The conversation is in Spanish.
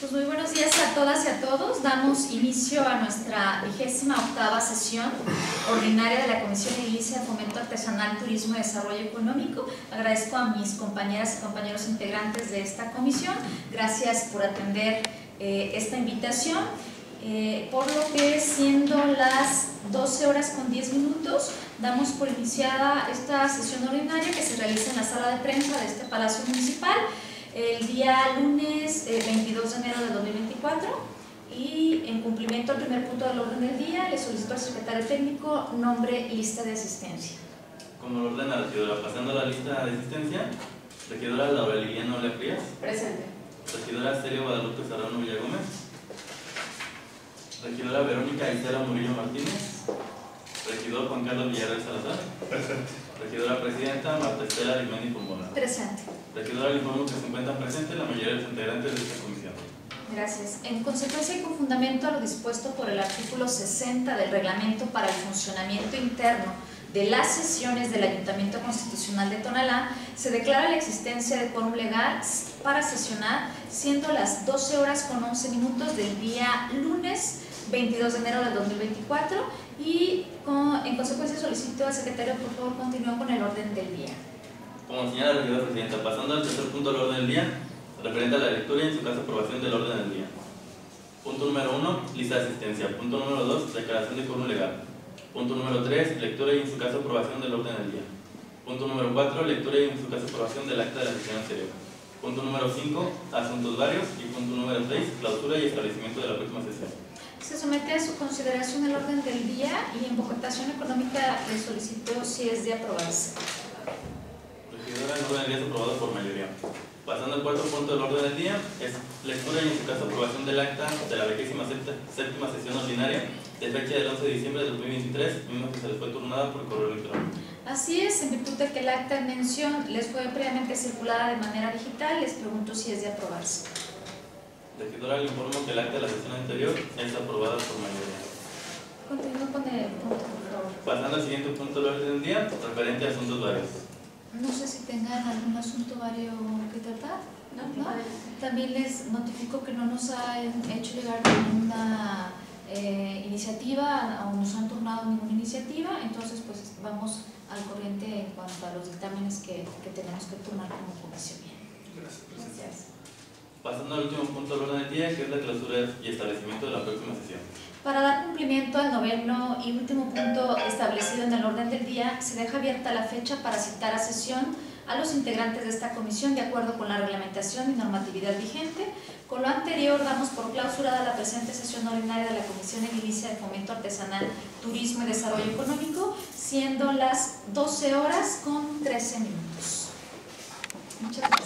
Pues muy buenos días a todas y a todos. Damos inicio a nuestra vigésima octava sesión ordinaria de la Comisión Edilicia de Fomento Artesanal, Turismo y Desarrollo Económico. Agradezco a mis compañeras y compañeros integrantes de esta comisión. Gracias por atender eh, esta invitación. Eh, por lo que siendo las 12 horas con 10 minutos, damos por iniciada esta sesión ordinaria que se realiza en la sala de prensa de este Palacio Municipal el día lunes 22 eh, de enero de 2024 y en cumplimiento al primer punto del orden del día le solicito al secretario técnico nombre y lista de asistencia. Como lo ordena la regidora, pasando a la lista de asistencia, regidora Laura Liliana Ola Frías. Presente. Regidora Celio Guadalupe Serrano Villagómez. Regidora Verónica Isela Murillo Martínez. Regidor Juan Carlos Villarreal Salazar. Presente. Regidora Presidenta Marta Estela Arismendi Pomona. Presente. Regidora, le informo que se encuentran presentes la mayoría de los integrantes de esta comisión. Gracias. En consecuencia y con fundamento a lo dispuesto por el artículo 60 del Reglamento para el Funcionamiento Interno de las sesiones del Ayuntamiento Constitucional de Tonalá, se declara la existencia de quórum legal para sesionar, siendo las 12 horas con 11 minutos del día lunes 22 de enero del 2024 y en consecuencia solicito al secretario por favor continúe con el orden del día. Como señala la regidora presidenta, pasando al tercer punto del orden del día, referente a la lectura y en su caso aprobación del orden del día. Punto número 1, lista de asistencia. Punto número 2, declaración de quórum legal. Punto número 3, lectura y en su caso aprobación del orden del día. Punto número 4, lectura y en su caso aprobación del acta de la sesión anterior. Punto número 5, asuntos varios. Y punto número 6, clausura y establecimiento de la próxima sesión. Se somete a su consideración el orden del día y en votación económica le solicito si es de aprobarse. Regidora, el orden del día es aprobado por mayoría. Pasando al cuarto punto del orden del día, es lectura y en su caso aprobación del acta de la vigésima séptima sesión ordinaria de fecha del 11 de diciembre de 2023, misma que se les fue turnada por correo electrónico. Así es, en virtud de que el acta en mención les fue previamente circulada de manera digital, les pregunto si es de aprobarse. Regidora, le informo que el acta de la sesión anterior es aprobada por mayoría. Continúo con el punto, por favor. Pasando al siguiente punto del orden del día, referente a asuntos varios. No sé si tengan algún asunto vario que tratar. ¿No? ¿No? También les notifico que no nos han hecho llegar ninguna eh, iniciativa o nos han turnado ninguna iniciativa, entonces pues vamos al corriente en cuanto a los dictámenes que, que tenemos que turnar como comisión. Gracias, Gracias. Pasando al último punto del orden del día, que es la clausura y establecimiento de la próxima sesión. Para dar cumplimiento al noveno y último punto establecido en el orden del día, se deja abierta la fecha para citar a sesión a los integrantes de esta comisión de acuerdo con la reglamentación y normatividad vigente. Con lo anterior, damos por clausurada la presente sesión ordinaria de la Comisión Edilicia de Fomento Artesanal, Turismo y Desarrollo Económico, siendo las 12 horas con 13 minutos. Muchas gracias.